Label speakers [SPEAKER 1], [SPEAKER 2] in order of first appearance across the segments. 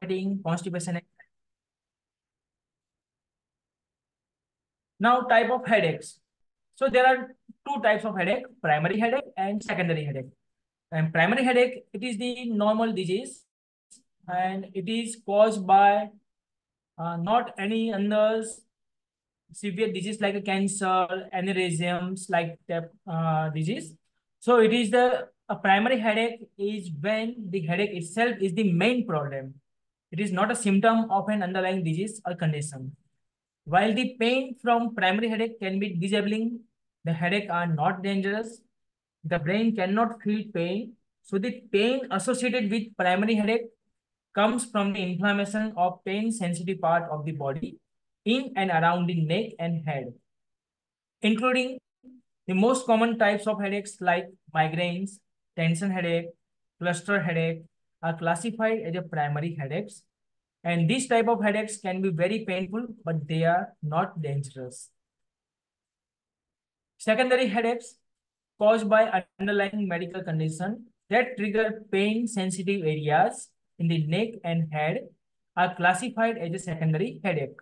[SPEAKER 1] vomiting, constipation. Now, type of headaches. So there are two types of headache, primary headache and secondary headache. And primary headache, it is the normal disease and it is caused by uh, not any others severe disease like a cancer, aneurysms like that uh, disease. So it is the a primary headache is when the headache itself is the main problem. It is not a symptom of an underlying disease or condition. While the pain from primary headache can be disabling, the headache are not dangerous. The brain cannot feel pain. So the pain associated with primary headache comes from the inflammation of pain sensitive part of the body in and around the neck and head, including the most common types of headaches like migraines, tension headache, cluster headache are classified as a primary headaches. And this type of headaches can be very painful, but they are not dangerous. Secondary headaches caused by underlying medical condition that trigger pain sensitive areas in the neck and head are classified as a secondary headache.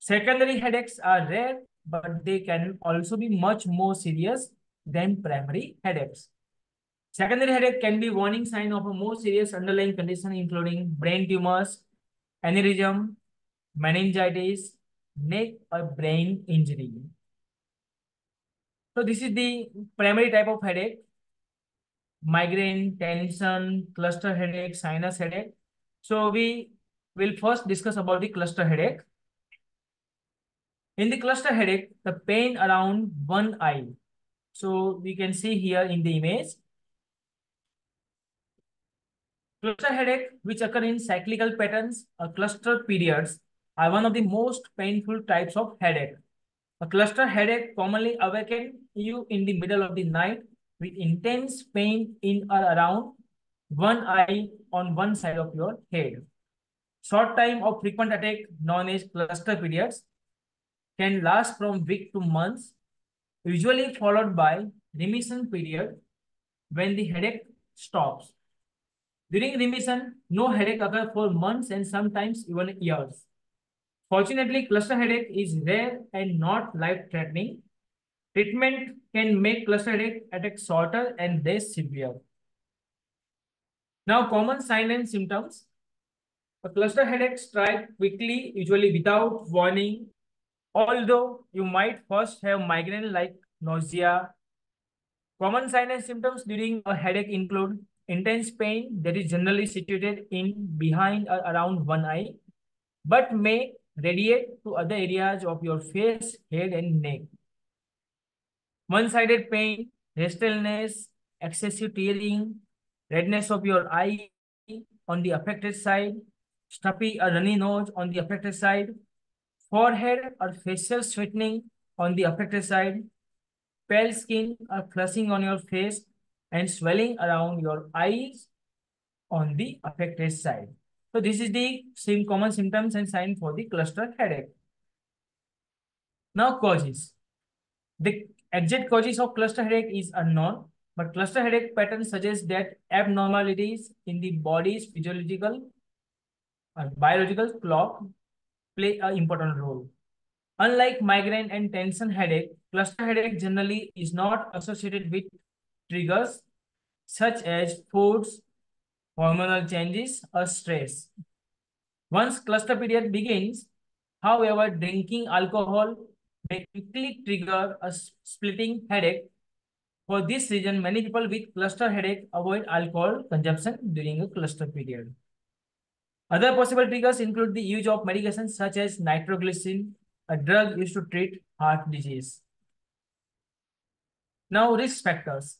[SPEAKER 1] Secondary headaches are rare, but they can also be much more serious than primary headaches. Secondary headache can be warning sign of a more serious underlying condition, including brain tumors, aneurysm, meningitis, neck or brain injury. So this is the primary type of headache. Migraine, tension, cluster headache, sinus headache. So we will first discuss about the cluster headache. In the cluster headache, the pain around one eye. So we can see here in the image. Cluster headache, which occur in cyclical patterns or cluster periods, are one of the most painful types of headache. A cluster headache commonly awaken you in the middle of the night with intense pain in or around one eye on one side of your head. Short time of frequent attack known as cluster periods can last from week to months, usually followed by remission period when the headache stops. During remission, no headache occurs for months and sometimes even years. Fortunately, cluster headache is rare and not life-threatening. Treatment can make cluster headache attack shorter and less severe. Now, common signs and symptoms. A cluster headache strike quickly, usually without warning, Although you might first have migraine like nausea, common signs and symptoms during a headache include intense pain that is generally situated in behind or around one eye, but may radiate to other areas of your face, head, and neck. One-sided pain, restlessness, excessive tearing, redness of your eye on the affected side, stuffy or runny nose on the affected side, forehead or facial sweating on the affected side, pale skin or flushing on your face, and swelling around your eyes on the affected side. So this is the same common symptoms and sign for the cluster headache. Now causes. The exact causes of cluster headache is unknown, but cluster headache pattern suggests that abnormalities in the body's physiological or biological clock play an important role. Unlike migraine and tension headache, cluster headache generally is not associated with triggers such as foods, hormonal changes, or stress. Once cluster period begins, however, drinking alcohol may quickly trigger a splitting headache. For this reason, many people with cluster headache avoid alcohol consumption during a cluster period. Other possible triggers include the use of medications such as nitroglycerin, a drug used to treat heart disease. Now, risk factors.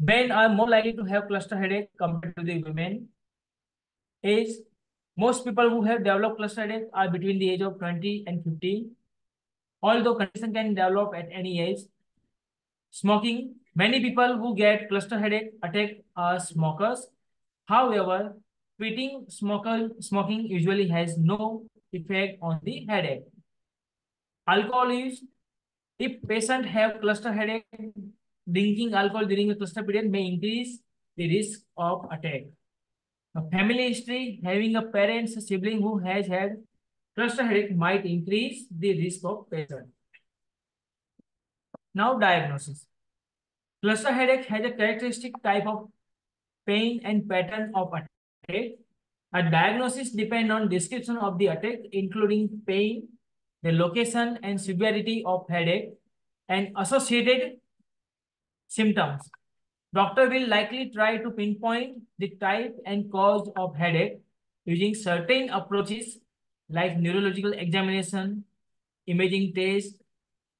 [SPEAKER 1] Men are more likely to have cluster headache compared to the women. Age. Most people who have developed cluster headache are between the age of 20 and 50. Although condition can develop at any age. Smoking. Many people who get cluster headache attack are smokers. However, quitting smoker, smoking usually has no effect on the headache. Alcohol use. If patient have cluster headache, drinking alcohol during a cluster period may increase the risk of attack. A family history, having a parent, a sibling who has had cluster headache might increase the risk of patient. Now diagnosis. Cluster headache has a characteristic type of pain and pattern of attack. A diagnosis depends on description of the attack, including pain, the location and severity of headache, and associated symptoms. Doctor will likely try to pinpoint the type and cause of headache using certain approaches like neurological examination, imaging test,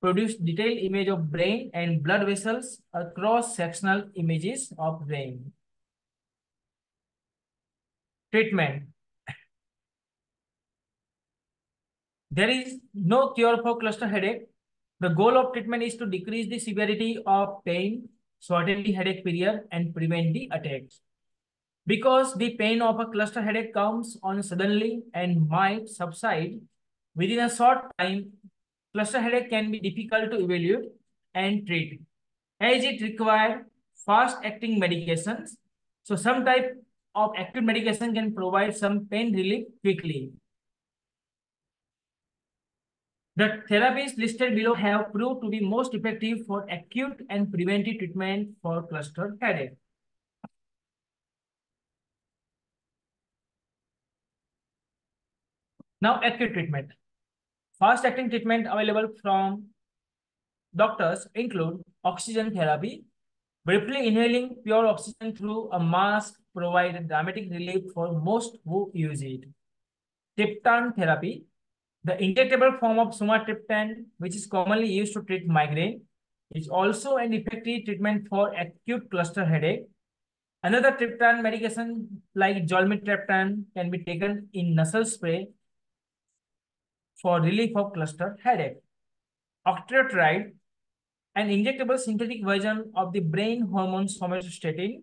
[SPEAKER 1] produce detailed image of brain and blood vessels, or cross-sectional images of brain. Treatment. There is no cure for cluster headache. The goal of treatment is to decrease the severity of pain, shorten the headache period, and prevent the attacks. Because the pain of a cluster headache comes on suddenly and might subside within a short time, cluster headache can be difficult to evaluate and treat as it requires fast-acting medications. So some type of active medication can provide some pain relief quickly. The therapies listed below have proved to be most effective for acute and preventive treatment for cluster headache. Now, acute treatment. Fast-acting treatment available from doctors include oxygen therapy. Briefly inhaling pure oxygen through a mask provides dramatic relief for most who use it. Triptan therapy. The injectable form of sumatriptan, which is commonly used to treat migraine, is also an effective treatment for acute cluster headache. Another triptan medication like zolmitriptan can be taken in nasal spray for relief of cluster headache. Octreotide, an injectable synthetic version of the brain hormone somatostatin,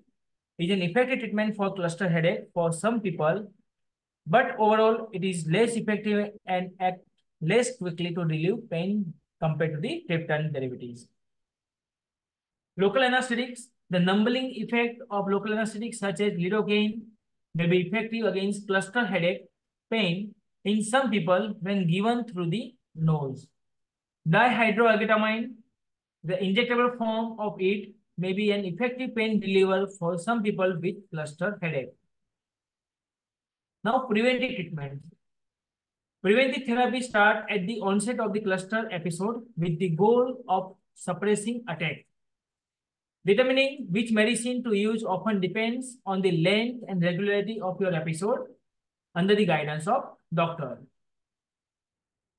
[SPEAKER 1] is an effective treatment for cluster headache for some people, but overall it is less effective and act less quickly to relieve pain compared to the triptan derivatives. Local anesthetics, the numbing effect of local anesthetics such as lidocaine may be effective against cluster headache pain in some people when given through the nose. Dihydroergotamine, the injectable form of it, may be an effective pain reliever for some people with cluster headache. Now, preventive treatment. Preventive therapy start at the onset of the cluster episode with the goal of suppressing attack. Determining which medicine to use often depends on the length and regularity of your episode under the guidance of doctor.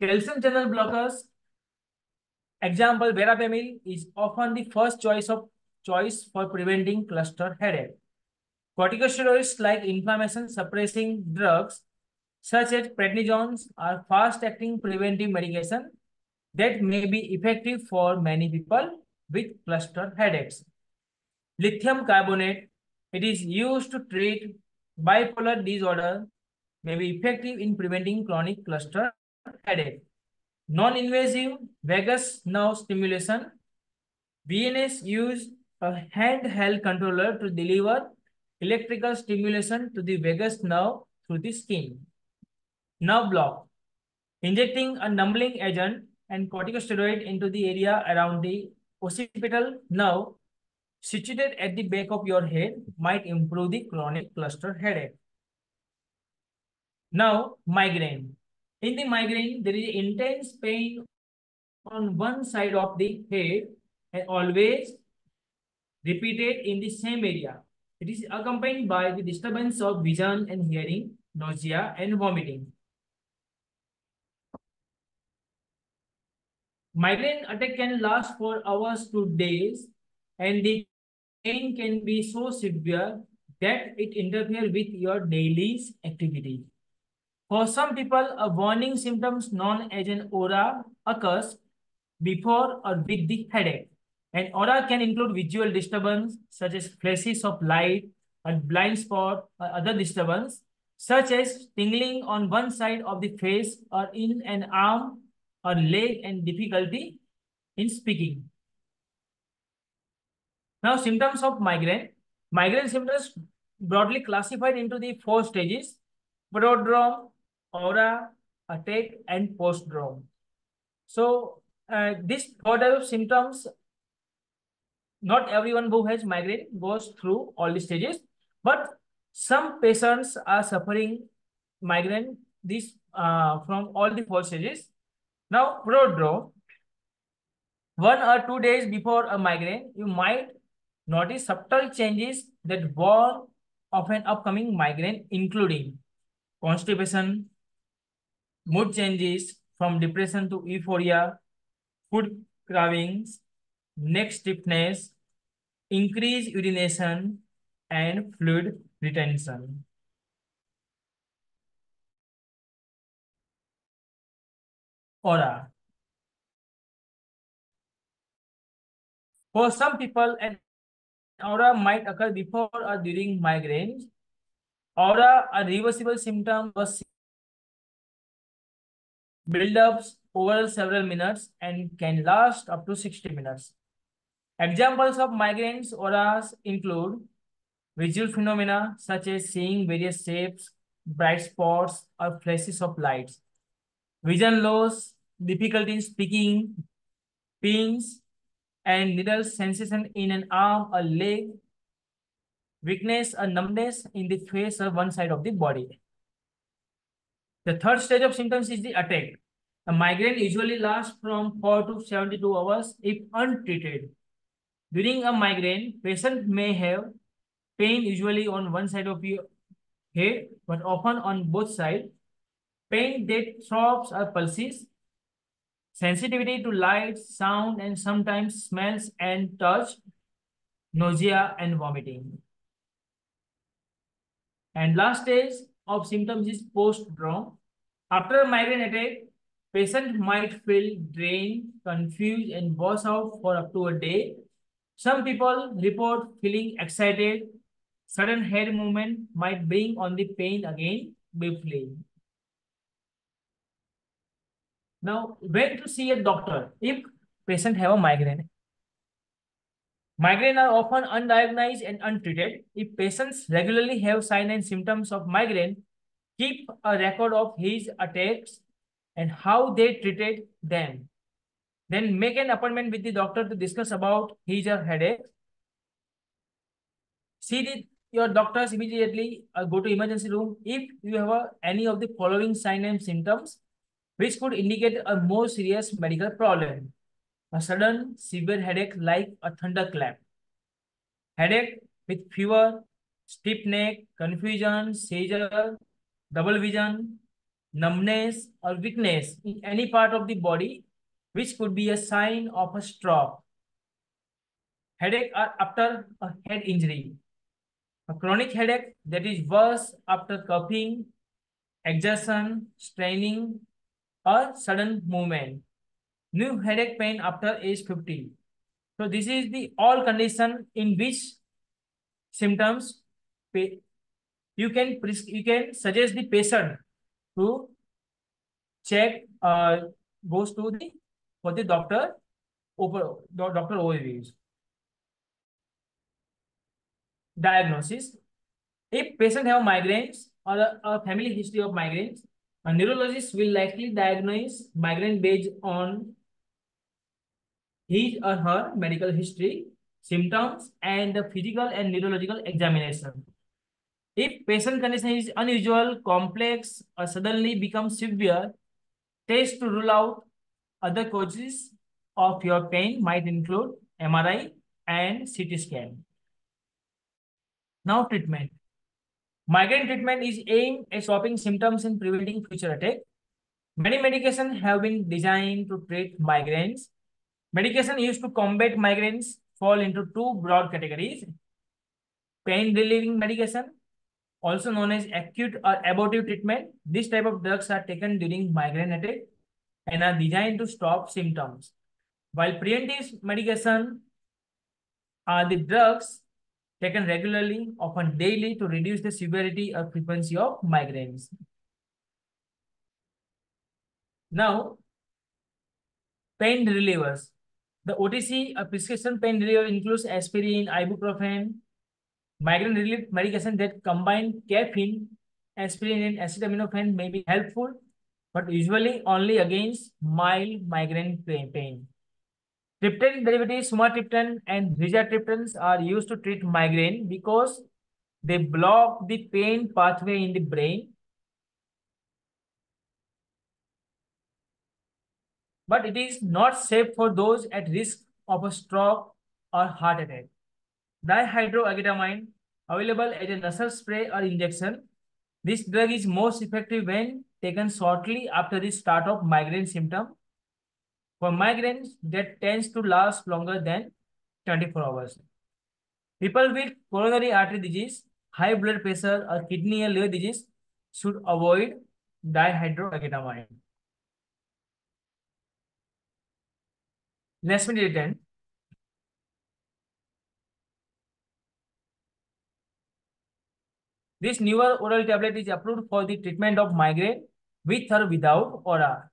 [SPEAKER 1] Calcium channel blockers, example verapamil is often the first choice of choice for preventing cluster headache. Corticosteroids like inflammation suppressing drugs such as prednisones are fast-acting preventive medication that may be effective for many people with cluster headaches. Lithium carbonate, it is used to treat bipolar disorder may be effective in preventing chronic cluster headache. Non-invasive vagus nerve stimulation. VNS use a handheld controller to deliver electrical stimulation to the vagus nerve through the skin. Nerve block. Injecting a numbing agent and corticosteroid into the area around the occipital nerve situated at the back of your head might improve the chronic cluster headache. Now, migraine. In the migraine, there is intense pain on one side of the head and always repeated in the same area. It is accompanied by the disturbance of vision and hearing, nausea and vomiting. Migraine attack can last for hours to days and the pain can be so severe that it interferes with your daily activities. For some people, a warning symptoms known as an aura occurs before or with the headache. An aura can include visual disturbance such as flashes of light, a blind spot, or other disturbance such as tingling on one side of the face or in an arm or leg and difficulty in speaking. Now, symptoms of migraine. Migraine symptoms broadly classified into the four stages, prodrome, aura, attack, and postdrome. So uh, this type of symptoms, not everyone who has migraine goes through all the stages, but some patients are suffering migraine this uh, from all the four stages. Now, prodrome, one or two days before a migraine, you might notice subtle changes that warn of an upcoming migraine, including constipation, mood changes from depression to euphoria, food cravings, neck stiffness, increased urination, and fluid retention. Aura. For some people, an aura might occur before or during migraines. Aura, a reversible symptom, was build-ups over several minutes and can last up to 60 minutes. Examples of migraines auras include visual phenomena such as seeing various shapes, bright spots, or flashes of lights. Vision loss, difficulty in speaking, pains, and needle sensation in an arm or leg, weakness or numbness in the face or one side of the body. The third stage of symptoms is the attack. A migraine usually lasts from 4 to 72 hours if untreated. During a migraine, patient may have pain usually on one side of your head, but often on both sides. Pain that throbs or pulses. Sensitivity to light, sound, and sometimes smells and touch. Nausea and vomiting. And last stage of symptoms is post-drome. After a migraine attack, patient might feel drained, confused, and wash out for up to a day. Some people report feeling excited. Sudden head movement might bring on the pain again briefly. Now, when to see a doctor if patient have a migraine? Migraine are often undiagnosed and untreated. If patients regularly have signs and symptoms of migraine, keep a record of his attacks and how they treated them. Then make an appointment with the doctor to discuss about his or headache. See the, your doctors immediately or go to emergency room if you have a, any of the following signs and symptoms which could indicate a more serious medical problem. A sudden severe headache like a thunderclap. Headache with fever, stiff neck, confusion, seizure, double vision, numbness or weakness in any part of the body, which could be a sign of a stroke. Headache after a head injury. A chronic headache that is worse after coughing, exertion, straining, or sudden movement. New headache pain after age 50. So this is the all condition in which symptoms you can you can suggest the patient to check uh goes to the for the doctor over doctor overviews. Diagnosis. If patient have migraines or a, a family history of migraines, a neurologist will likely diagnose migraine based on his or her medical history, symptoms, and the physical and neurological examination. If patient condition is unusual, complex, or suddenly becomes severe, tests to rule out other causes of your pain might include MRI and CT scan. Now treatment. Migraine treatment is aimed at stopping symptoms and preventing future attack. Many medications have been designed to treat migraines. Medication used to combat migraines fall into two broad categories. Pain relieving medication, also known as acute or abortive treatment. This type of drugs are taken during migraine attack and are designed to stop symptoms. While preventive medication are the drugs taken regularly, often daily, to reduce the severity or frequency of migraines. Now, pain relievers. The OTC, a prescription pain reliever, includes aspirin, ibuprofen, migraine relief medication that combine caffeine, aspirin, and acetaminophen may be helpful, but usually only against mild migraine pain. Triptan derivatives, sumatriptan and rizatriptans are used to treat migraine because they block the pain pathway in the brain. But it is not safe for those at risk of a stroke or heart attack. Dihydroergotamine, available as a nasal spray or injection. This drug is most effective when taken shortly after the start of migraine symptom. For migraines, that tends to last longer than 24 hours. People with coronary artery disease, high blood pressure, or kidney and liver disease should avoid dihydroergotamine. Lasmiditan This newer oral tablet is approved for the treatment of migraine with or without aura.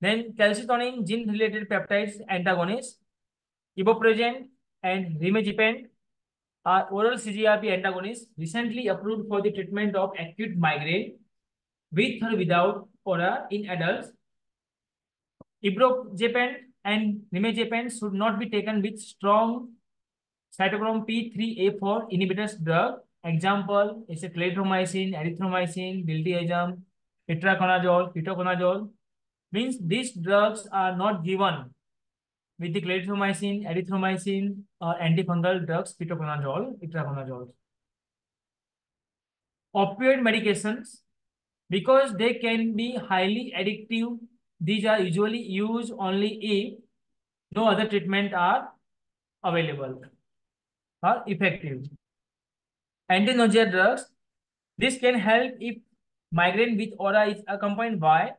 [SPEAKER 1] Then calcitonin gene-related peptides antagonists, ubrogepant and rimegepant are oral CGRP antagonists recently approved for the treatment of acute migraine with or without aura in adults. Ubrogepant and rimegepant should not be taken with strong cytochrome P3A4 inhibitors drug Example is a clarithromycin, erythromycin, diltiazem, itraconazole, ketoconazole. Means these drugs are not given with the clarithromycin, erythromycin, or antifungal drugs, ketoconazole, itraconazole. Opioid medications, because they can be highly addictive, these are usually used only if no other treatment are available or effective. Anti-nausea drugs. This can help if migraine with aura is accompanied by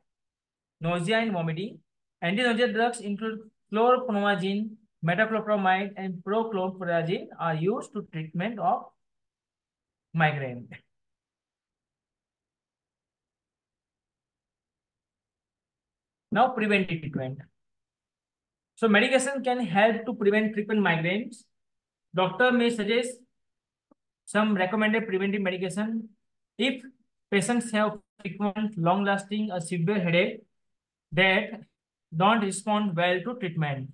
[SPEAKER 1] nausea and vomiting. Anti-nausea drugs include chlorpheniramine, metoclopramide, and prochlorperazine are used to treatment of migraine. Now preventive treatment. So medication can help to prevent frequent migraines. Doctor may suggest some recommended preventive medication if patients have frequent, long-lasting, or severe headache that don't respond well to treatment.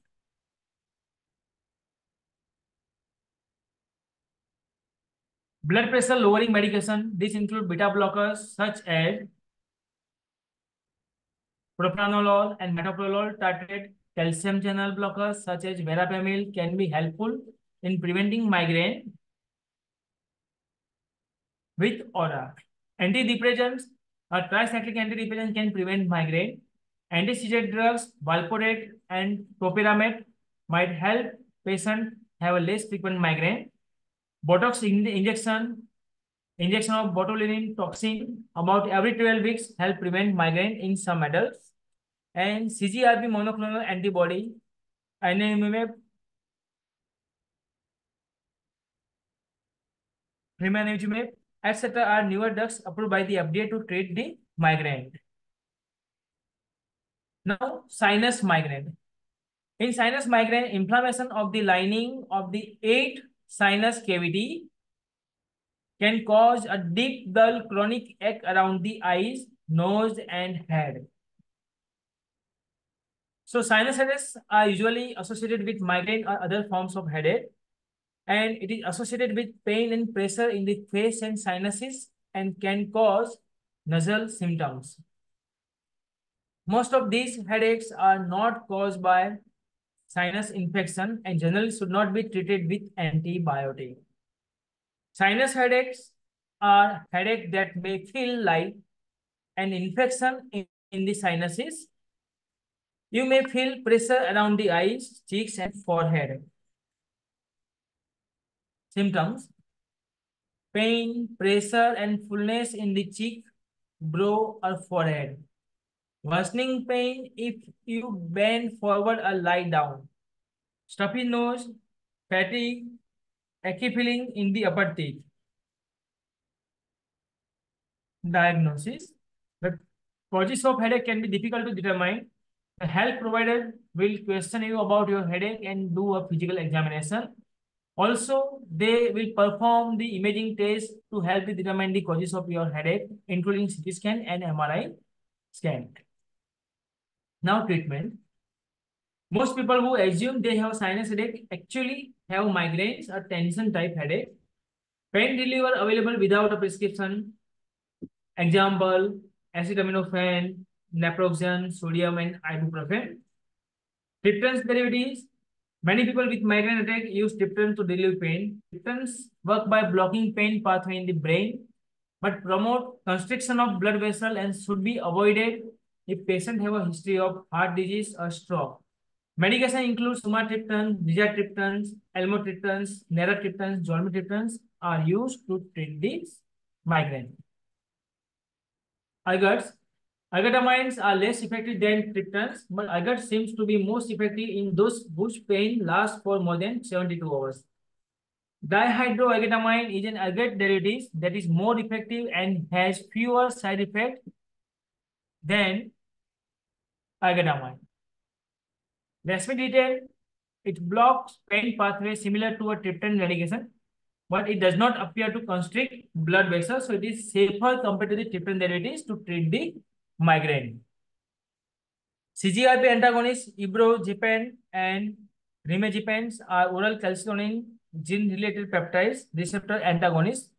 [SPEAKER 1] Blood pressure lowering medication. This include beta blockers such as propranolol and metoprolol targeted calcium channel blockers such as verapamil can be helpful in preventing migraine with aura. Antidepressants or tricyclic antidepressants can prevent migraine. Anti-seizure drugs, valproate and topiramate might help patient have a less frequent migraine. Botox in injection, injection of botulinum toxin about every 12 weeks help prevent migraine in some adults. And CGRP monoclonal antibody, ananemumab, Rimanimumab etc. are newer drugs approved by the FDA to treat the migraine. Now, sinus migraine. In sinus migraine, inflammation of the lining of the eight sinus cavity can cause a deep, dull, chronic ache around the eyes, nose, and head. So sinus headaches are usually associated with migraine or other forms of headache and it is associated with pain and pressure in the face and sinuses and can cause nasal symptoms. Most of these headaches are not caused by sinus infection and generally should not be treated with antibiotic. Sinus headaches are headache that may feel like an infection in, in the sinuses. You may feel pressure around the eyes, cheeks, and forehead. Symptoms pain, pressure, and fullness in the cheek, brow, or forehead. Worsening pain if you bend forward or lie down. Stuffy nose, fatigue, achy feeling in the upper teeth. Diagnosis. The causes of headache can be difficult to determine. The health provider will question you about your headache and do a physical examination. Also, they will perform the imaging test to help determine the causes of your headache, including CT scan and MRI scan. Now treatment. Most people who assume they have sinus headache actually have migraines or tension type headache. Pain reliever available without a prescription. Example, acetaminophen, naproxen, sodium and ibuprofen. Triptans derivatives. Many people with migraine attack use triptan to relieve pain. Triptans work by blocking pain pathway in the brain, but promote constriction of blood vessel and should be avoided if patient have a history of heart disease or stroke. Medication includes sumatriptan, rizatriptans, almotriptans, neratriptans, zolmitriptans are used to treat this migraine. Ergots. Ergotamines are less effective than triptans, but ergot seems to be most effective in those whose pain lasts for more than 72 hours. Dihydroergotamine is an ergot derivative that is more effective and has fewer side effects than ergotamine. Lasmiditan, it blocks pain pathway similar to a triptan medication, but it does not appear to constrict blood vessels, so it is safer compared to the triptan derivatives to treat the migraine. CGRP antagonists, ibrogepant and rimegepant are oral calcitonin gene-related peptides receptor antagonists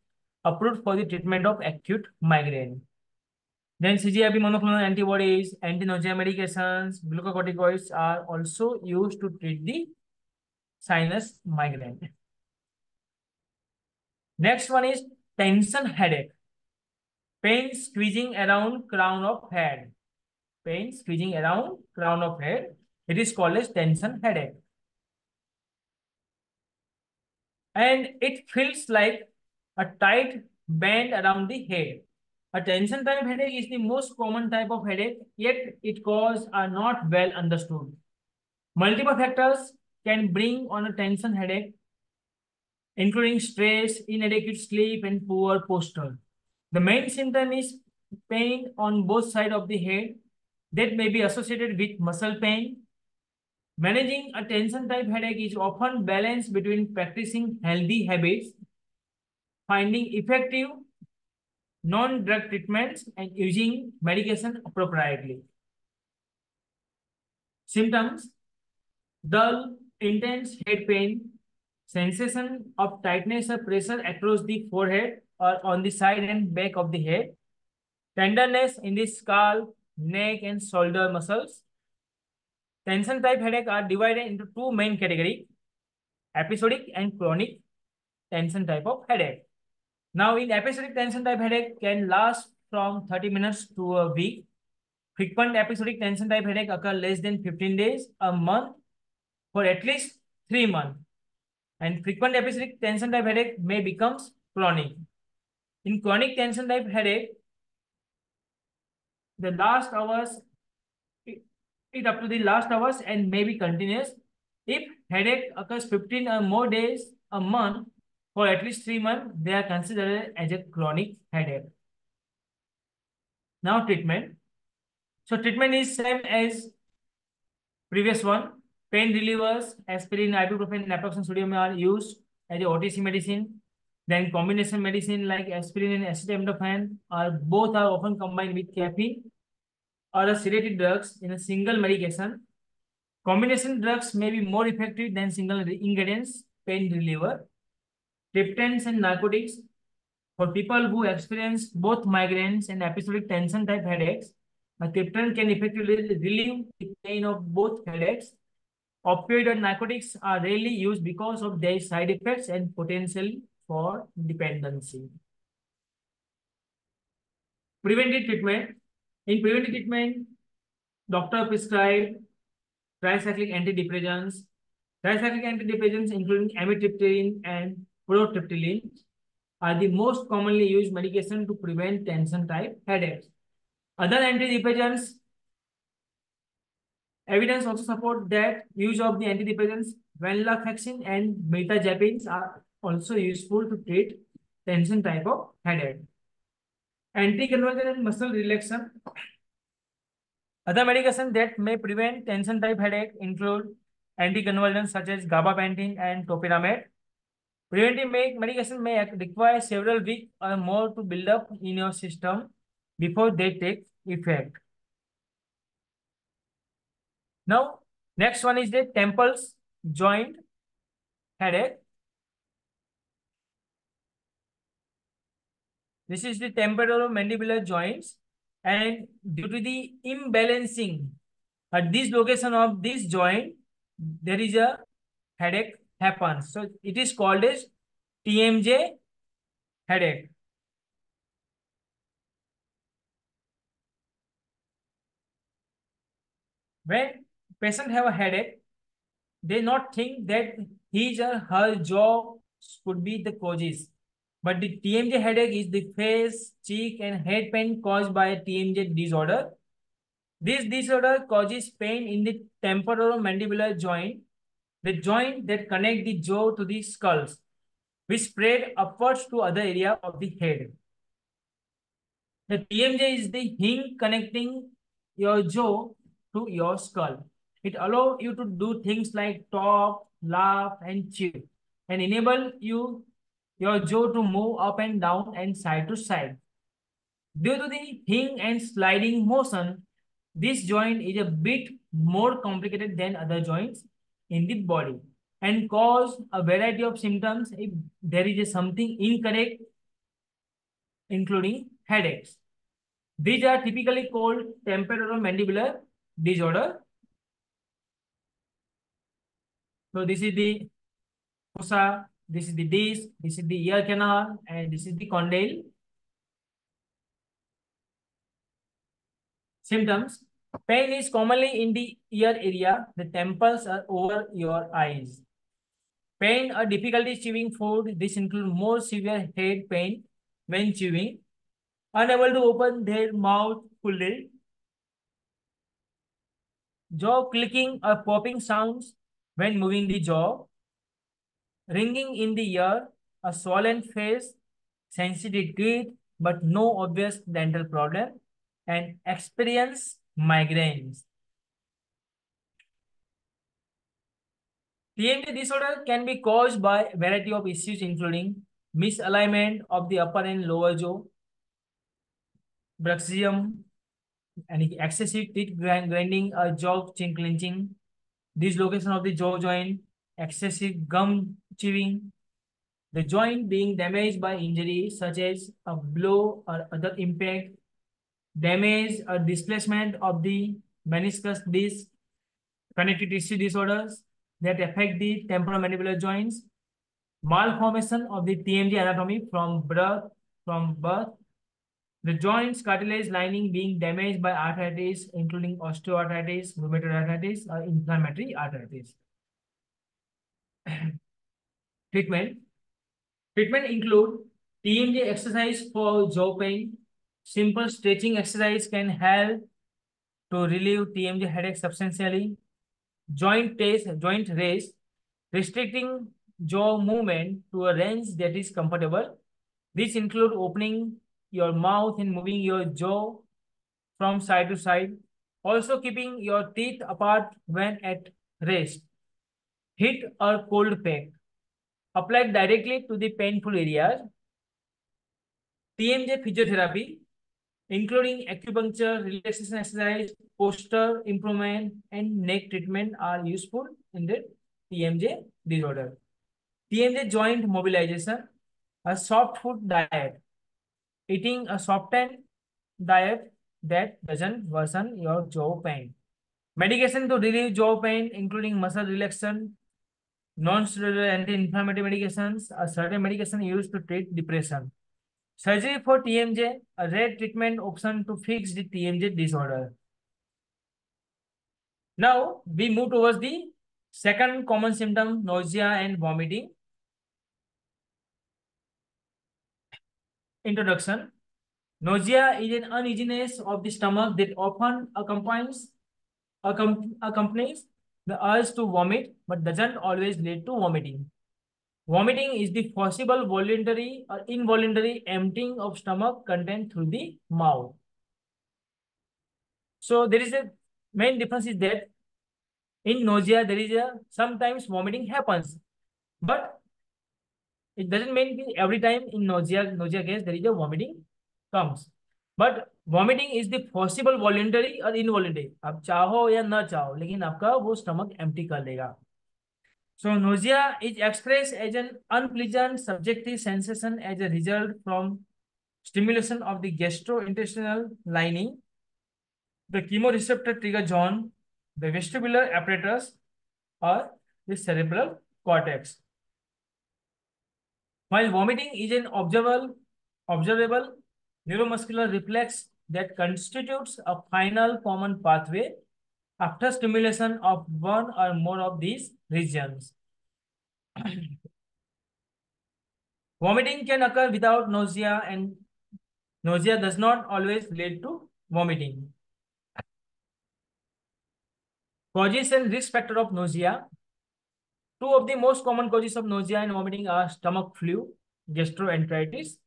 [SPEAKER 1] approved for the treatment of acute migraine. Then CGRP monoclonal antibodies, anti-nausea medications, glucocorticoids are also used to treat the sinus migraine. Next one is tension headache. Pain squeezing around crown of head. Pain squeezing around crown of head. It is called as tension headache. And it feels like a tight band around the head. A tension type headache is the most common type of headache, yet its cause are not well understood. Multiple factors can bring on a tension headache, including stress, inadequate sleep, and poor posture. The main symptom is pain on both sides of the head that may be associated with muscle pain. Managing a tension type headache is often balanced between practicing healthy habits, finding effective non-drug treatments, and using medication appropriately. Symptoms, dull, intense head pain, sensation of tightness or pressure across the forehead or on the side and back of the head, tenderness in the scalp, neck, and shoulder muscles. Tension type headache are divided into two main categories, episodic and chronic tension type of headache. Now, in episodic tension type headache can last from 30 minutes to a week. Frequent episodic tension type headache occur less than 15 days, a month, for at least three months. And frequent episodic tension type headache may become chronic. In chronic tension type headache, the last hours, it, it up to the last hours and may be continuous. If headache occurs 15 or more days a month for at least three months, they are considered as a chronic headache. Now treatment. So treatment is same as previous one. Pain relievers, aspirin, ibuprofen, naproxen, sodium are used as a OTC medicine. Then combination medicine like aspirin and acetaminophen are both are often combined with caffeine or a sedative drugs in a single medication. Combination drugs may be more effective than single ingredients pain reliever. Triptans and narcotics for people who experience both migraines and episodic tension type headaches. A triptan can effectively relieve the pain of both headaches. Opioid and narcotics are rarely used because of their side effects and potential for dependency. Preventive treatment. In preventive treatment, doctor prescribed tricyclic antidepressants. Tricyclic antidepressants including amitriptyline and protriptyline are the most commonly used medication to prevent tension type headaches. Other antidepressants, evidence also support that use of the antidepressants venlafaxine and mirtazapine are also useful to treat tension type of headache. Anticonvulsant and muscle relaxation. Other medications that may prevent tension type headache include anticonvulsants such as gabapentin and topiramate. Preventive medication may require several weeks or more to build up in your system before they take effect. Now, next one is the temples joint headache. This is the temporomandibular joints and due to the imbalancing at this location of this joint, there is a headache happens. So it is called as TMJ headache. When patient have a headache, they not think that his or her jaw could be the causes. But the TMJ headache is the face, cheek, and head pain caused by a TMJ disorder. This disorder causes pain in the temporomandibular joint, the joint that connect the jaw to the skulls, which spread upwards to other area of the head. The TMJ is the hinge connecting your jaw to your skull. It allows you to do things like talk, laugh, and chew, and enable you your jaw to move up and down and side to side. Due to the hinge and sliding motion, this joint is a bit more complicated than other joints in the body and cause a variety of symptoms if there is something incorrect, including headaches. These are typically called temporomandibular disorder. So this is the fossa, this is the disc, this is the ear canal, and this is the condyle. Symptoms. Pain is commonly in the ear area. The temples are over your eyes. Pain or difficulty chewing food. This includes more severe head pain when chewing. Unable to open their mouth fully. Jaw clicking or popping sounds when moving the jaw. Ringing in the ear. A swollen face. Sensitive teeth but no obvious dental problem. And experience migraines. TMJ disorder can be caused by a variety of issues including misalignment of the upper and lower jaw, bruxism, and excessive teeth grinding or jaw chin clenching, dislocation of the jaw joint, excessive gum chewing, the joint being damaged by injury such as a blow or other impact, damage or displacement of the meniscus disc, connective tissue disorders that affect the temporomandibular joints, malformation of the TMJ anatomy from birth, from birth, the joints cartilage lining being damaged by arthritis, including osteoarthritis, rheumatoid arthritis, or inflammatory arthritis. Treatment. Treatment include TMJ exercise for jaw pain, Simple stretching exercise can help to relieve TMJ headache substantially. Joint test, joint raise, restricting jaw movement to a range that is comfortable. This include opening your mouth and moving your jaw from side to side. Also keeping your teeth apart when at rest. Heat or cold pack. Applied directly to the painful areas. TMJ physiotherapy including acupuncture, relaxation exercise, posture improvement, and neck treatment are useful in the TMJ disorder. TMJ joint mobilization, a soft food diet, eating a softened diet that doesn't worsen your jaw pain. Medication to relieve jaw pain, including muscle relaxation, non-steroidal anti-inflammatory medications, a certain medication used to treat depression. Surgery for TMJ, a rare treatment option to fix the TMJ disorder. Now, we move towards the second common symptom, nausea and vomiting. Introduction. Nausea is an uneasiness of the stomach that often accompanies, accompanies the urge to vomit, but doesn't always lead to vomiting. Vomiting is the possible voluntary or involuntary emptying of stomach content through the mouth. So there is a main difference is that in nausea there is a sometimes vomiting happens, but it doesn't mean every time in nausea nausea case there is a vomiting comes but vomiting is the possible voluntary और involuntary आप चाहो या ना चाहो लेकिन आपका वो stomach empty कर लेगा so nausea is express as an unpleasant subjective sensation as a result from stimulation of the gastrointestinal lining the chemoreceptor trigger zone the vestibular apparatus और the cerebral cortex While vomiting is an observable, neuromuscular reflex that constitutes a final common pathway after stimulation of one or more of these regions. vomiting can occur without nausea and nausea does not always lead to vomiting. Causes and risk factor of nausea. Two of the most common causes of nausea and vomiting are stomach flu, gastroenteritis,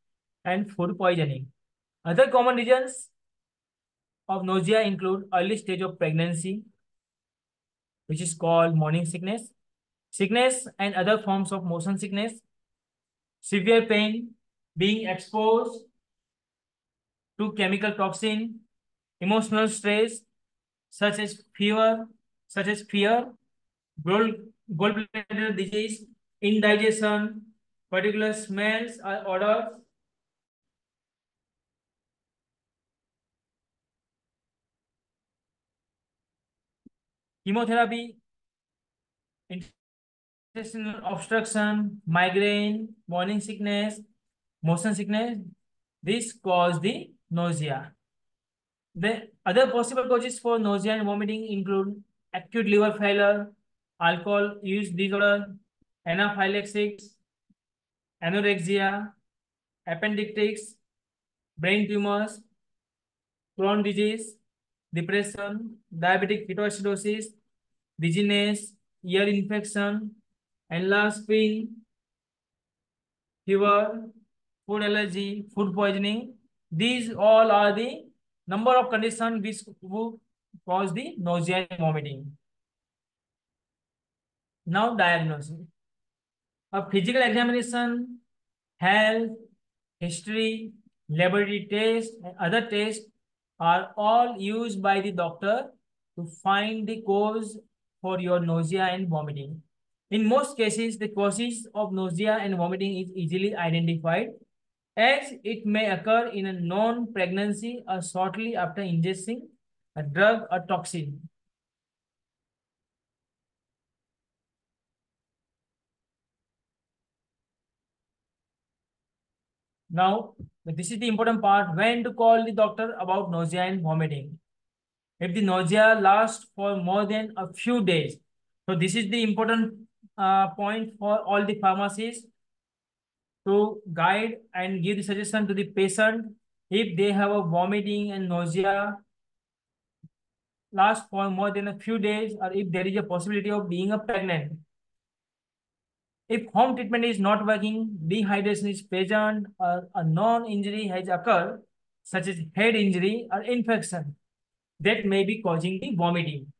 [SPEAKER 1] and food poisoning. Other common reasons of nausea include early stage of pregnancy, which is called morning sickness, sickness and other forms of motion sickness, severe pain, being exposed to chemical toxin, emotional stress, such as fever, such as fear, gallbladder disease, indigestion, particular smells or odors, chemotherapy, intestinal obstruction, migraine, morning sickness, motion sickness, this cause the nausea. The other possible causes for nausea and vomiting include acute liver failure, alcohol use disorder, anaphylaxis, anorexia, appendicitis, brain tumors, Crohn disease, depression, diabetic ketoacidosis, dizziness, ear infection, spleen, fever, food allergy, food poisoning. These all are the number of conditions which cause the nausea and vomiting. Now diagnosis. A physical examination, health, history, laboratory test, and other tests are all used by the doctor to find the cause for your nausea and vomiting. In most cases, the causes of nausea and vomiting is easily identified as it may occur in a non-pregnancy or shortly after ingesting a drug or toxin. Now, this is the important part, when to call the doctor about nausea and vomiting. If the nausea lasts for more than a few days, so this is the important uh, point for all the pharmacies to guide and give the suggestion to the patient. If they have a vomiting and nausea last for more than a few days or if there is a possibility of being a pregnant. If home treatment is not working, dehydration is present, or a non-injury has occurred, such as head injury or infection, that may be causing the vomiting.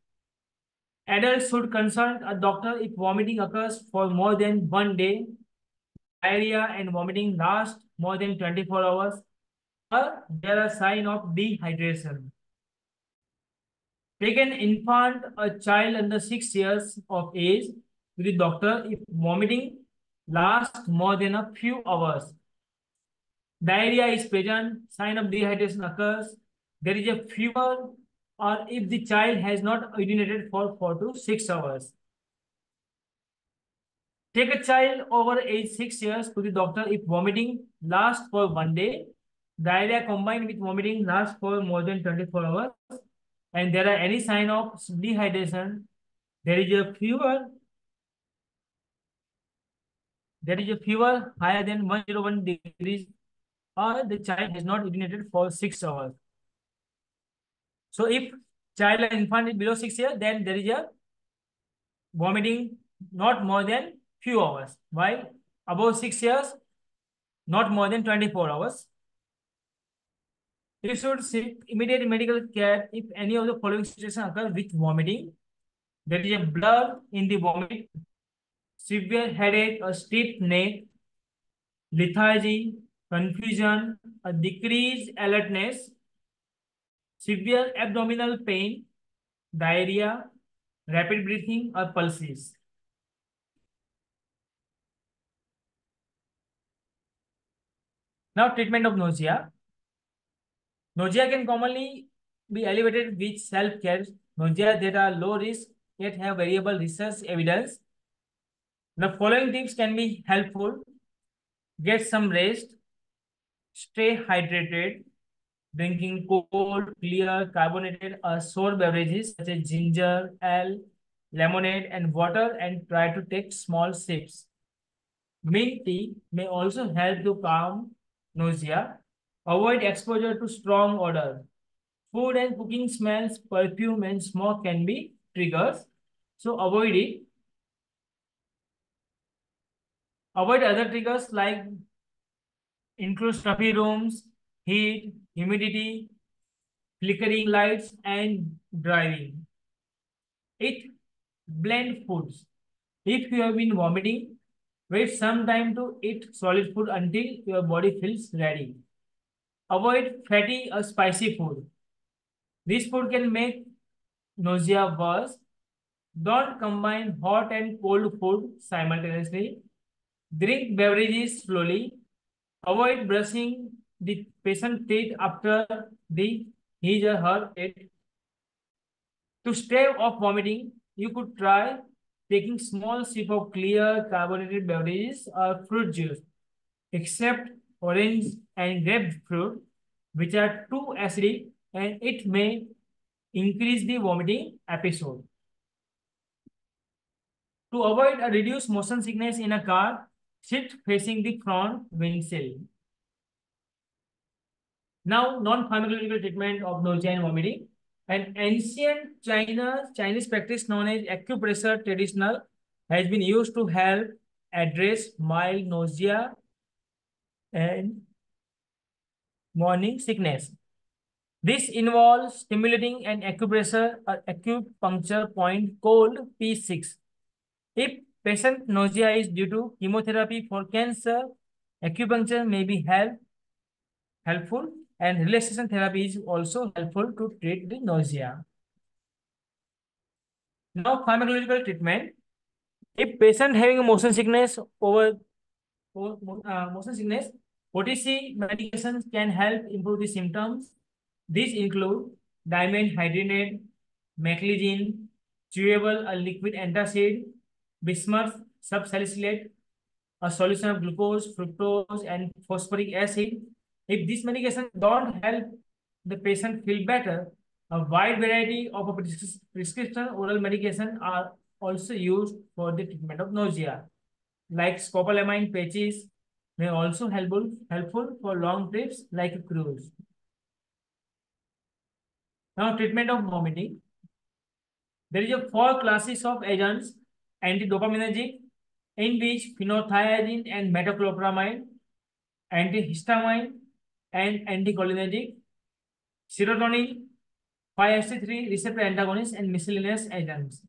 [SPEAKER 1] Adults should consult a doctor if vomiting occurs for more than one day, diarrhea and vomiting last more than 24 hours, or there are signs of dehydration. Take an infant, a child under 6 years of age to the doctor if vomiting lasts more than a few hours. Diarrhea is present, sign of dehydration occurs, there is a fever, or if the child has not urinated for 4 to 6 hours. Take a child over age 6 years to the doctor if vomiting lasts for one day, diarrhea combined with vomiting lasts for more than 24 hours, and there are any sign of dehydration, there is a fever, there is a fever higher than 101 degrees or the child has not urinated for 6 hours. So if child and infant is below 6 years, then there is a vomiting not more than few hours. While above 6 years, not more than 24 hours. You should seek immediate medical care if any of the following situations occur with vomiting. There is a blood in the vomit severe headache or stiff neck, lethargy, confusion, a decreased alertness, severe abdominal pain diarrhoea rapid breathing और pulses now treatment of nausea nausea can commonly be elevated which self care nausea there are low risk it have variable research evidence the following tips can be helpful get some rest stay hydrated Drinking cold, clear, carbonated or sour beverages such as ginger, ale, lemonade and water and try to take small sips. Mint tea may also help to calm nausea. Avoid exposure to strong odor. Food and cooking smells, perfume and smoke can be triggers. So avoid it. Avoid other triggers like include stuffy rooms, heat, humidity, flickering lights, and driving. Eat blend foods. If you have been vomiting, wait some time to eat solid food until your body feels ready. Avoid fatty or spicy food. This food can make nausea worse. Don't combine hot and cold food simultaneously. Drink beverages slowly. Avoid brushing the patient teeth after the his or her ate. To stave off vomiting, you could try taking small sip of clear carbonated beverages or fruit juice, except orange and grapefruit, which are too acidic and it may increase the vomiting episode. To avoid a reduced motion sickness in a car, sit facing the front windshield. Now, non-pharmacological treatment of nausea and vomiting. An ancient China, Chinese practice known as acupressure traditional has been used to help address mild nausea and morning sickness. This involves stimulating an acupressure or acupuncture point called P6. If patient nausea is due to chemotherapy for cancer, acupuncture may be help, helpful and relaxation therapy is also helpful to treat the nausea. Now, pharmacological treatment. If patient having a motion sickness over uh, motion sickness, OTC medications can help improve the symptoms. These include dimenhydrinate, meclizine, chewable or liquid antacid, bismuth subsalicylate, a solution of glucose, fructose, and phosphoric acid, if these medications don't help the patient feel better, a wide variety of prescription oral medication are also used for the treatment of nausea. Like scopolamine patches may also helpful, helpful for long trips like a cruise. Now, treatment of vomiting. There is a four classes of agents, antidopaminergic, in which phenothiazine and metoclopramide, antihistamine, and anticholinergic, serotonin, 5-HT3 receptor antagonists, and miscellaneous agents.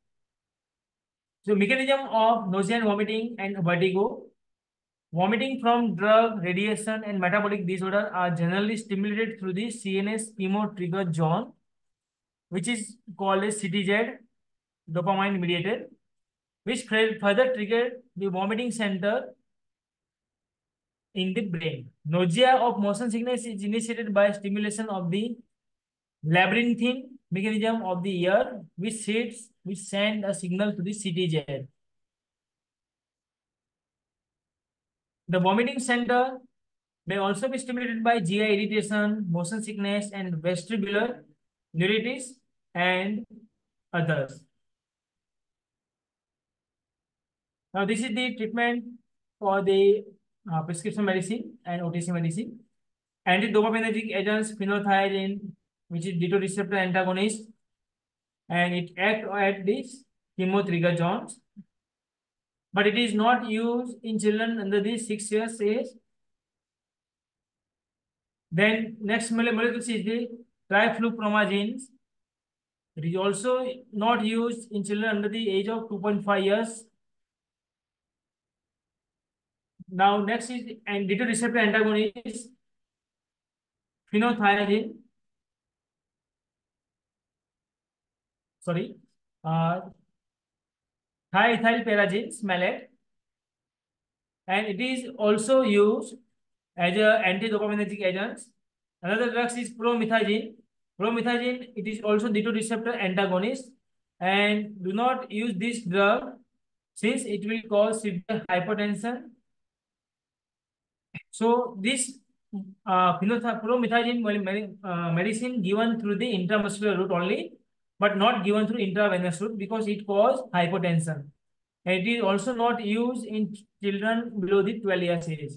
[SPEAKER 1] So mechanism of nausea and vomiting and vertigo. Vomiting from drug, radiation, and metabolic disorder are generally stimulated through the CNS PMO trigger zone, which is called as CTZ, dopamine mediated, which further trigger the vomiting center in the brain. Nausea of motion sickness is initiated by stimulation of the labyrinthine mechanism of the ear, which sends, which send a signal to the CTZ. The vomiting center may also be stimulated by GI irritation, motion sickness, and vestibular neuritis and others. Now, this is the treatment for the Uh, prescription medicine and OTC medicine. Anti-dopaminergic agents, phenothiazine, which is D2 receptor antagonist, and it acts at this chemo zones. But it is not used in children under the six years age. Then next molecule is the triflupromazine. It is also not used in children under the age of 2.5 years now next is and D2 receptor antagonist phenothiazine. Sorry, uh, thiethylperazine maleate, and it is also used as a anti-dopaminergic agent. Another drug is promethazine. Promethazine, it is also D2 receptor antagonist, and do not use this drug since it will cause severe hypertension. So this uh, promethazine uh, medicine given through the intramuscular route only, but not given through intravenous route because it causes hypertension. And it is also not used in children below the 12 years age.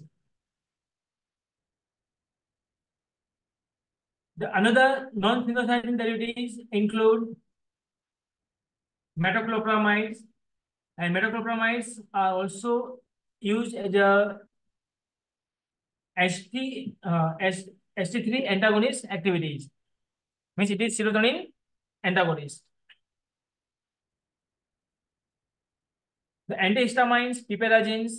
[SPEAKER 1] The another non-phenothiazine derivatives include metoclopramides, and metoclopramides are also used as a ST, uh, ST3 antagonist activities. Means it is serotonin antagonist. The antihistamines, piperazines,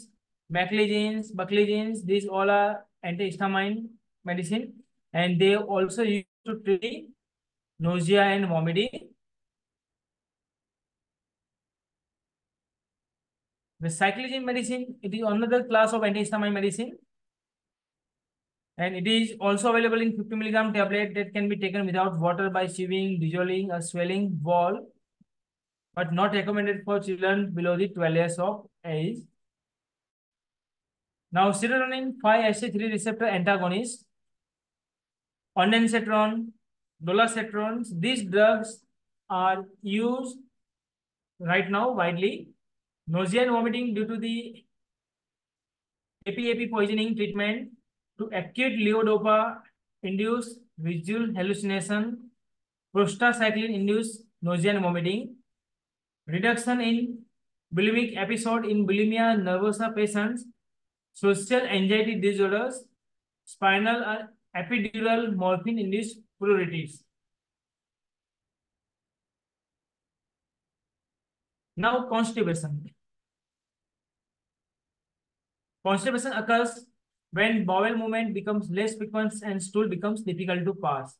[SPEAKER 1] meclizines, buclizines, these all are antihistamine medicine and they also used to treat nausea and vomiting The cyclizine medicine, it is another class of antihistamine medicine. And it is also available in 50 milligram tablet that can be taken without water by sieving, dissolving, or swelling wall, but not recommended for children below the 12 years of age. Now, serotonin 5-HT3 receptor antagonist, ondansetron, dolasetrons, these drugs are used right now widely Nausea and vomiting due to the APAP poisoning treatment to acute levodopa induce visual hallucination, prostacyclin induce nausea and vomiting, reduction in bulimic episode in bulimia nervosa patients, social anxiety disorders, spinal or epidural morphine induced pruritus. Now constipation. Constipation occurs when bowel movement becomes less frequent and stool becomes difficult to pass.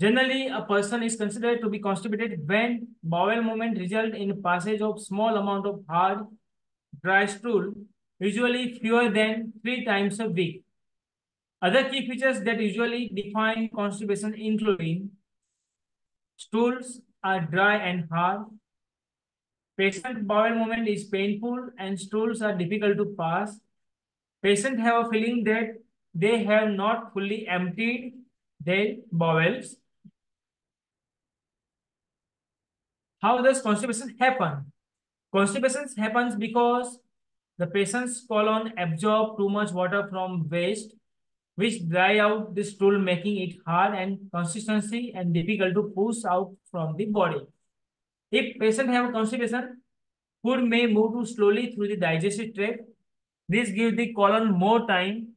[SPEAKER 1] Generally, a person is considered to be constipated when bowel movement result in passage of small amount of hard, dry stool, usually fewer than three times a week. Other key features that usually define constipation including stools are dry and hard, patient bowel movement is painful and stools are difficult to pass, Patients have a feeling that they have not fully emptied their bowels. How does constipation happen? Constipation happens because the patient's colon absorb too much water from waste, which dry out the stool, making it hard and consistency and difficult to push out from the body. If patient have a constipation, food may move too slowly through the digestive tract this gives the colon more time,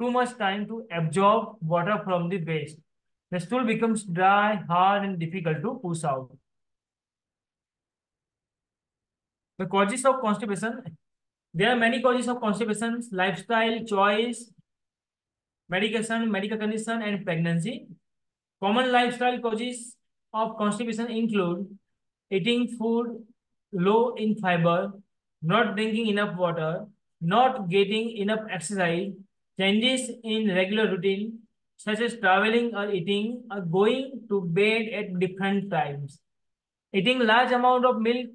[SPEAKER 1] too much time to absorb water from the waste. The stool becomes dry, hard, and difficult to push out. The causes of constipation. There are many causes of constipation, lifestyle, choice, medication, medical condition, and pregnancy. Common lifestyle causes of constipation include eating food low in fiber, not drinking enough water, not getting enough exercise, changes in regular routine, such as traveling or eating or going to bed at different times, eating large amount of milk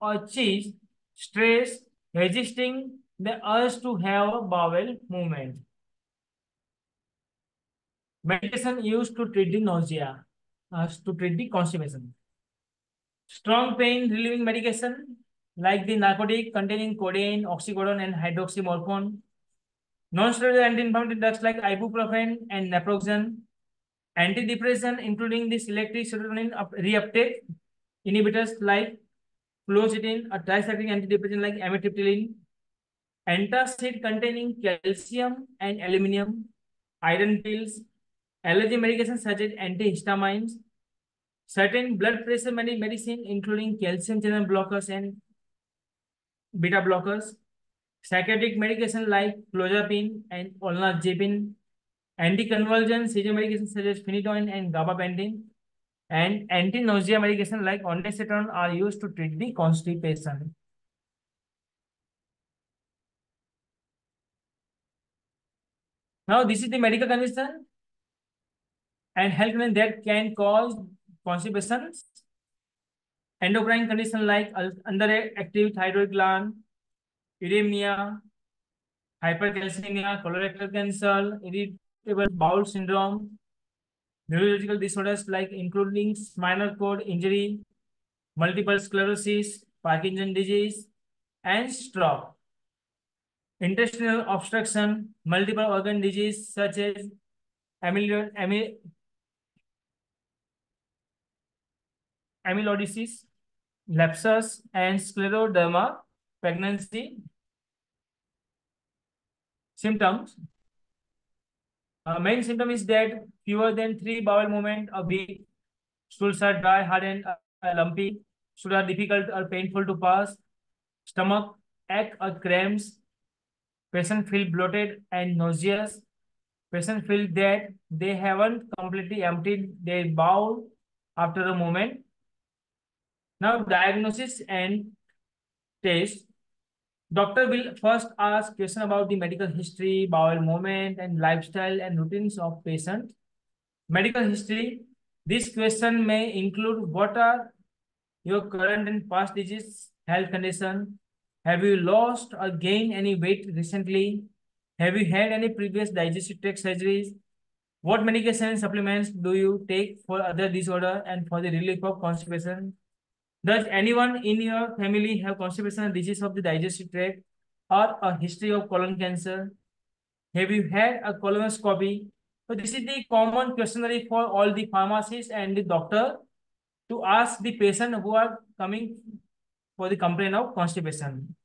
[SPEAKER 1] or cheese, stress, resisting the urge to have bowel movement. Medication used to treat the nausea, uh, to treat the constipation. Strong pain relieving medication like the narcotic containing codeine, oxycodone, and hydroxymorphone. Non-steroidal anti-inflammatory drugs like ibuprofen and naproxen. Antidepressant, including the selective serotonin reuptake inhibitors like fluoxetine, a tricyclic antidepressant like amitriptyline. Antacid containing calcium and aluminum, iron pills, allergy medications such as antihistamines, certain blood pressure medicine including calcium channel blockers and beta blockers, psychiatric medication like clozapine and olanzapine, anticonvulsant seizure medication such as phenytoin and gabapentin, and anti-nausea medication like ondansetron are used to treat the constipation. Now, this is the medical condition and health condition that can cause constipation. Endocrine condition like underactive thyroid gland, uremia, hypercalcemia, colorectal cancer, irritable bowel syndrome, neurological disorders like including spinal cord injury, multiple sclerosis, Parkinson disease, and stroke. Intestinal obstruction, multiple organ disease such as amyloid, amyloid amyloidosis, lupus, and scleroderma, pregnancy. Symptoms. Uh, main symptom is that fewer than three bowel movement a week. Stools are dry, hard, and uh, lumpy. Stools are difficult or painful to pass. Stomach ache or cramps. Patient feel bloated and nauseous. Patient feel that they haven't completely emptied their bowel after a moment. Now, diagnosis and test. Doctor will first ask question about the medical history, bowel movement, and lifestyle and routines of patient. Medical history. This question may include what are your current and past disease, health condition. Have you lost or gained any weight recently? Have you had any previous digestive tract surgeries? What medication supplements do you take for other disorder and for the relief of constipation? Does anyone in your family have constipation disease of the digestive tract or a history of colon cancer? Have you had a colonoscopy? So this is the common questionnaire for all the pharmacists and the doctor to ask the patient who are coming for the complaint of constipation.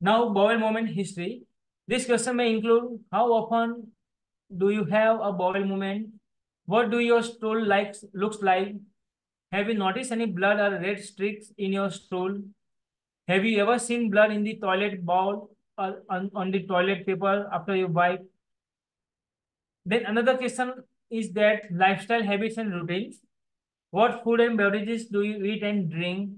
[SPEAKER 1] Now, bowel movement history. This question may include how often do you have a bowel movement? What do your stool likes looks like? Have you noticed any blood or red streaks in your stool? Have you ever seen blood in the toilet bowl or on, on the toilet paper after you wipe? Then another question is that lifestyle habits and routines. What food and beverages do you eat and drink?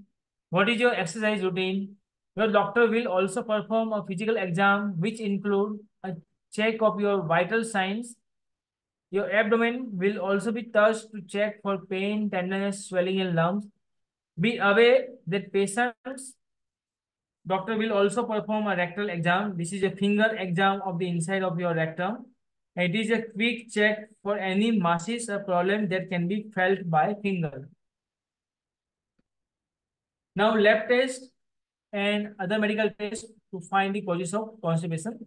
[SPEAKER 1] What is your exercise routine? Your doctor will also perform a physical exam which include a check of your vital signs your abdomen will also be touched to check for pain, tenderness, swelling, and lumps. Be aware that patients doctor will also perform a rectal exam. This is a finger exam of the inside of your rectum. It is a quick check for any masses or problem that can be felt by finger. Now lab test and other medical tests to find the causes of constipation.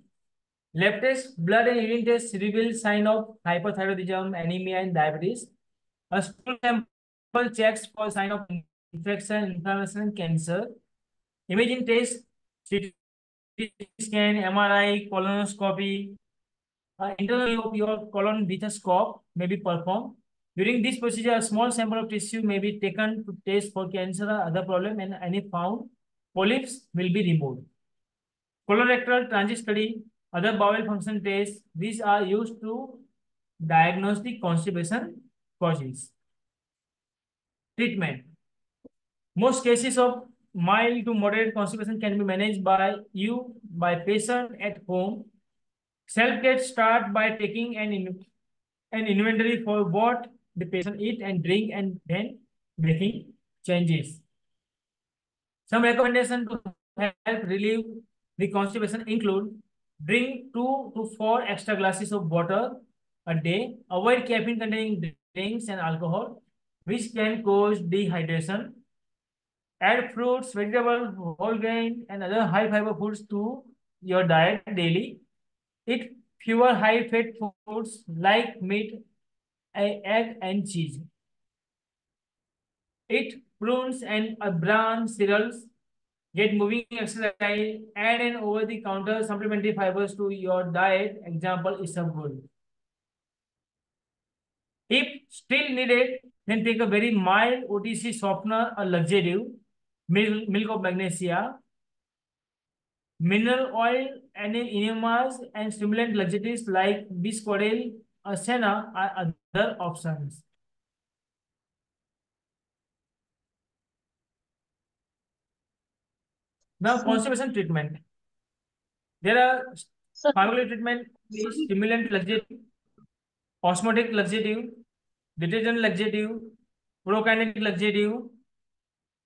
[SPEAKER 1] Lab test, blood and urine test reveal sign of hypothyroidism, anemia, and diabetes. A stool sample checks for sign of infection, inflammation, and cancer. Imaging test, CT scan, MRI, colonoscopy. Uh, internal of your colon with scope may be performed. During this procedure, a small sample of tissue may be taken to test for cancer or other problem and any found polyps will be removed. Colorectal transit study, other bowel function tests, these are used to diagnose the constipation causes. Treatment. Most cases of mild to moderate constipation can be managed by you, by patient at home. Self-care start by taking an, in, an inventory for what the patient eat and drink and then making changes. Some recommendation to help relieve the constipation include Drink two to four extra glasses of water a day. Avoid caffeine containing drinks and alcohol, which can cause dehydration. Add fruits, vegetables, whole grain, and other high fiber foods to your diet daily. Eat fewer high fat foods like meat, egg, and cheese. Eat prunes and bran cereals Get moving exercise, add an over-the-counter supplementary fibers to your diet. Example is good. If still needed, then take a very mild OTC softener or laxative, milk, milk of magnesia, mineral oil, and enemas and stimulant laxatives like bisacodyl or senna are other options. Now, constipation treatment. There are pharmacology treatment stimulant laxative, osmotic laxative, detergent laxative, prokinetic laxative,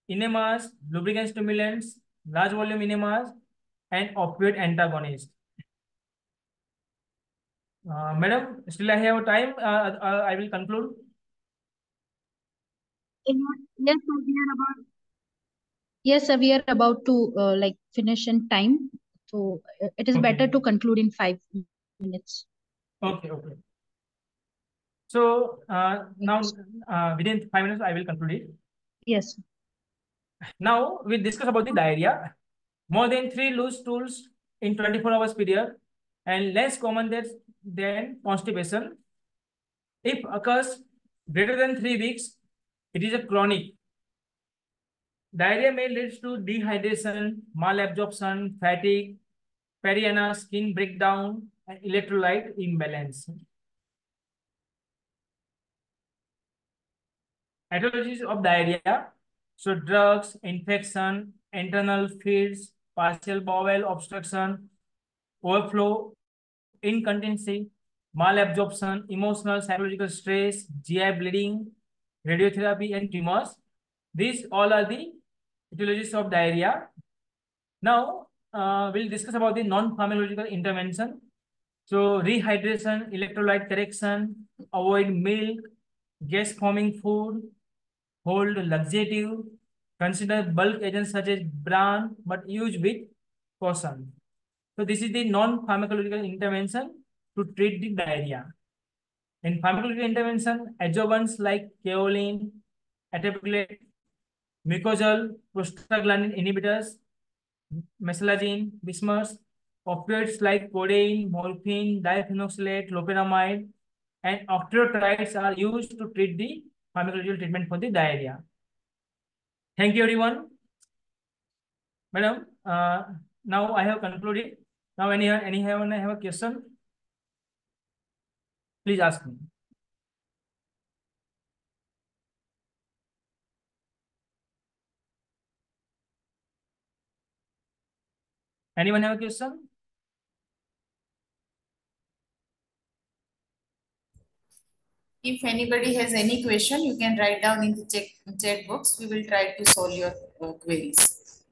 [SPEAKER 1] enemas, lubricant stimulants, large volume enemas, and opioid antagonist. Uh, madam, still I have time. Uh, uh, I will conclude.
[SPEAKER 2] Yes, sir, we are about. Yes, sir, we are about to uh, like finish in time. So uh, it is
[SPEAKER 1] Okay.
[SPEAKER 2] better to conclude in five minutes.
[SPEAKER 1] Okay, okay. So uh, now uh, within five minutes, I will conclude it.
[SPEAKER 2] Yes.
[SPEAKER 1] Now we discuss about the diarrhea. More than three loose stools in 24 hours period and less common than, than constipation. If occurs greater than three weeks, it is a chronic. Diarrhea may lead to dehydration, malabsorption, fatigue, periana, skin breakdown, and electrolyte imbalance. Etiologies of diarrhea. So drugs, infection, enteral feeds, partial bowel obstruction, overflow, incontinency, malabsorption, emotional, psychological stress, GI bleeding, radiotherapy, and tumors. These all are the etiologies of diarrhea. Now, uh, we'll discuss about the non-pharmacological intervention. So, rehydration, electrolyte correction, avoid milk, gas-forming food, hold laxative, consider bulk agents such as bran, but use with caution. So, this is the non-pharmacological intervention to treat the diarrhea. In pharmacological intervention, adjuvants like kaolin, attapulgite, mucosal, prostaglandin inhibitors, mesalazine, bismuth, opioids like codeine, morphine, diphenoxylate, loperamide, and octreotides are used to treat the pharmacological treatment for the diarrhea. Thank you, everyone. Madam, uh, now I have concluded. Now, any anyone have a question? Please ask me. Anyone have a question?
[SPEAKER 3] If anybody has any question, you can write down in the chat, chat box. We will try to solve your uh, queries.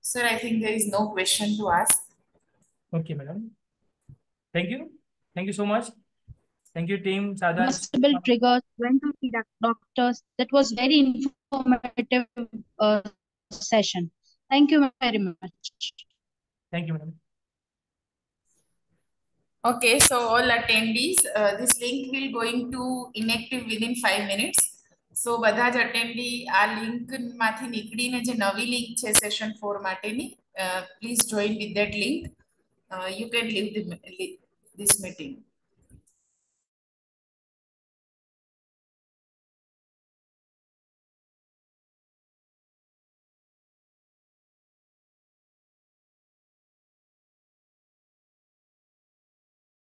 [SPEAKER 3] Sir, I think there is no question to ask.
[SPEAKER 1] Okay, madam. Thank you. Thank you so much. Thank you, team. Sharda.
[SPEAKER 2] Possible triggers. Went to see doctors. That was very informative uh, session. Thank you very much.
[SPEAKER 1] Thank you, madam.
[SPEAKER 3] Okay, so all attendees, uh, this link will go into inactive within five minutes. So, badhaj attendee, our link maathi nikdi ne je navi link che session four maate. Uh, please join with that link. You can leave this meeting.